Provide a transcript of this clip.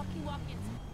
Fucking walk into.